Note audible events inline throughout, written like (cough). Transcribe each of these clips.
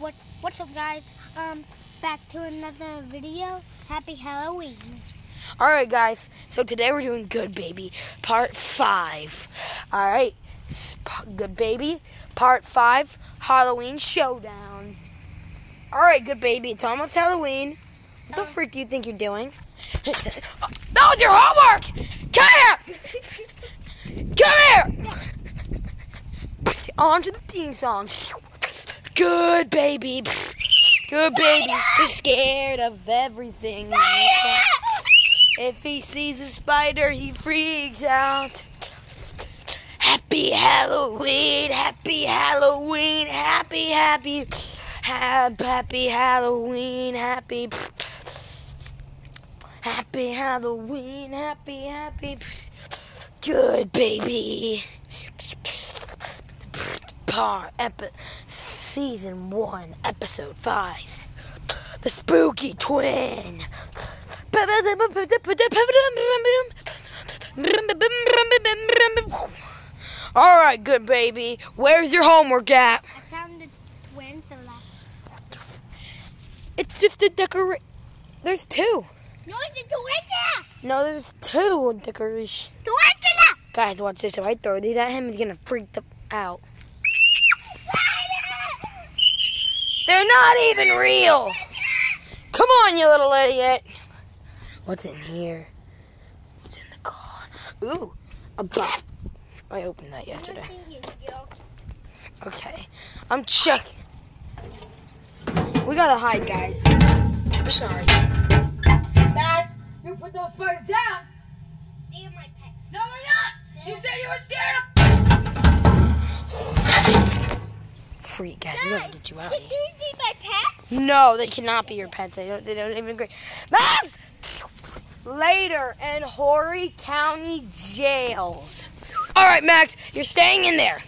What What's up, guys? Um, back to another video. Happy Halloween. All right, guys. So today we're doing Good Baby Part Five. All right, Sp- Good Baby Part Five Halloween Showdown. All right, Good Baby. It's almost Halloween. What the Uh. freak do you think you're doing? (laughs) that was your homework. Come here. Come here. (laughs) On to the theme song. Good baby. Good baby. Just scared of everything. If he sees a spider, he freaks out. Happy Halloween, happy Halloween, happy, happy, happy, Halloween, happy, happy Halloween, happy, happy, good baby. Part, epi- season one, episode five. The spooky twin. All right, good baby. Where's your homework at? I found the twins. So It's just a decoration. There's two. no, it's a. No, there's two decorations. Guys, watch this. If I throw these at him, he's gonna freak the out. They're not even real. Come on, you little idiot. What's in here? What's in the car? Ooh, a box. I opened that yesterday. Okay, I'm checking. We gotta hide, guys. I'm sorry. Max, you put those spiders down. They're my pets. No, they're not. You said you were scared of. Freak, guys. We gotta get you out of here. My pet? No, they cannot be your pets. They don't. They don't even agree. Max. Later in Horry County jails. All right, Max, you're staying in there.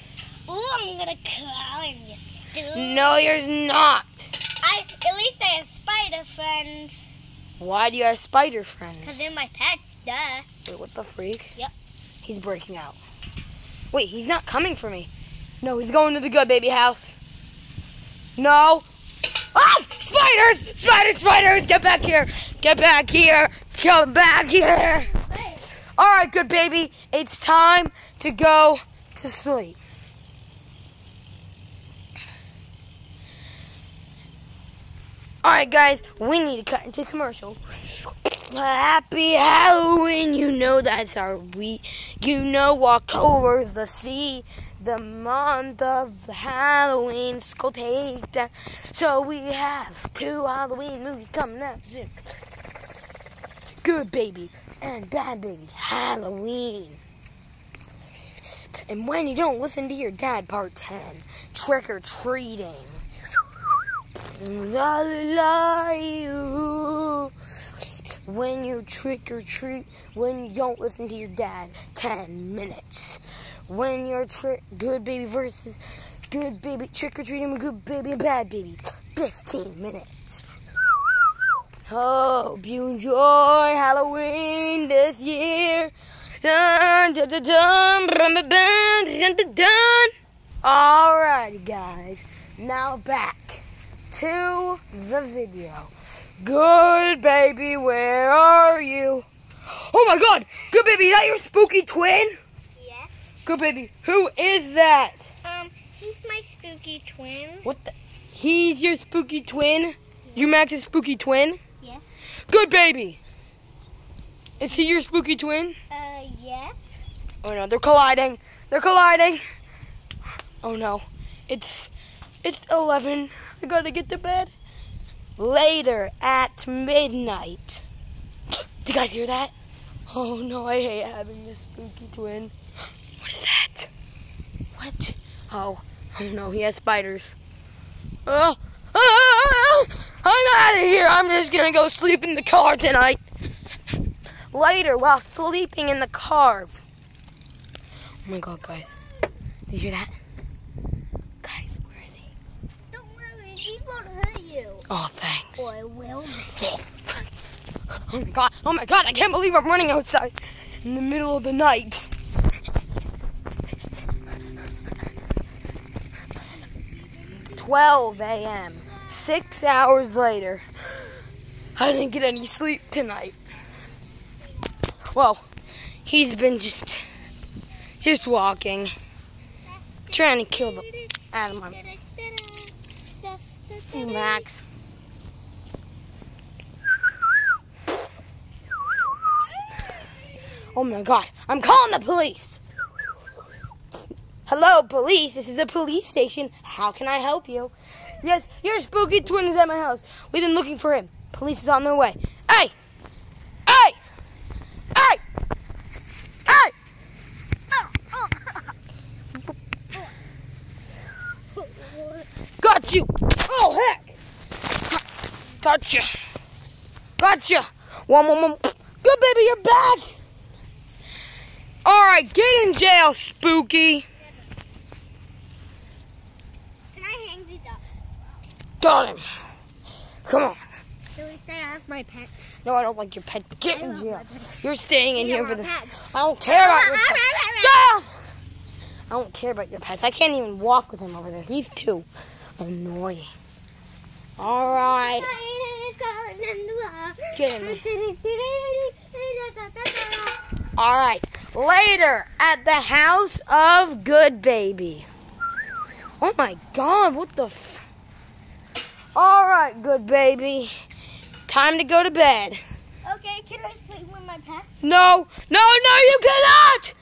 Ooh, I'm gonna call you, stupid. No, you're not. I at least I have spider friends. Why do you have spider friends? Cause they're my pets. Duh. Wait, what the freak? Yep. He's breaking out. Wait, he's not coming for me. No, he's going to the good baby house. No. Ah! Spiders! Spiders! Spiders! Get back here! Get back here! Come back here! All right, good baby. It's time to go to sleep. All right, guys, we need to cut into commercial. Happy Halloween! You know that's our week. You know October's the sea, the month of Halloween. Skull takedown. So we have two Halloween movies coming out soon. Good baby and bad babies. Halloween. And when you don't listen to your dad, part 10. Trick or treating. La la you. When you trick or treat, when you don't listen to your dad, 10 minutes. When you're trick, good baby versus good baby, trick or treating with good baby and bad baby, 15 minutes. Hope you enjoy Halloween this year. Dun, dun, dun, dun, dun, dun, dun, dun. Alrighty, guys. Now back to the video. Good baby, where are you? Oh my god! Good baby, is that your spooky twin? Yeah. Good baby, who is that? Um, he's my spooky twin. What the? He's your spooky twin? You Max's spooky twin? Yes. Good baby! Is he your spooky twin? Uh, yes. Oh no, they're colliding. They're colliding. Oh no. It's it's 11. I gotta get to bed. Later at midnight. Do you guys hear that? Oh no, I hate having this spooky twin. What is that? What? Oh, oh no, he has spiders. Oh, oh, I'm out of here. I'm just gonna go sleep in the car tonight. Later, while sleeping in the car. Oh my god, guys. Did you hear that? Guys, where is he? Don't worry, he won't hurt you. Oh, thanks. Or will Oh. Oh my god, oh my god, I can't believe I'm running outside in the middle of the night. 12 a.m. Six hours later. I didn't get any sleep tonight. Well, he's been just, just walking, trying to kill the my Max. Oh my god, I'm calling the police. Hello, police. This is a police station. How can I help you? Yes, your spooky twin is at my house. We've been looking for him. Police is on their way. Hey! Hey! Hey! Hey! Got you! Oh, heck! Gotcha! Gotcha! One, one, one. Good baby, you're back! Alright, get in jail, spooky! Can I hang these up? Got him! Come on. Should we stay off my pets? No, I don't like your pet. Get I in jail. You're staying in here for the. pets. I don't care about your pets. I don't care about your pets. I can't even walk with him over there. He's too annoying. All right. Get in All right. Later at the house of Good Baby. Oh my God! What the? F- All right, Good Baby. Time to go to bed. Okay, can I sleep with my pets? No, no, no! You cannot!